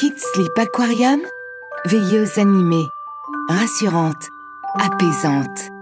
Sleep Aquarium, veilleuse animée, rassurante, apaisante.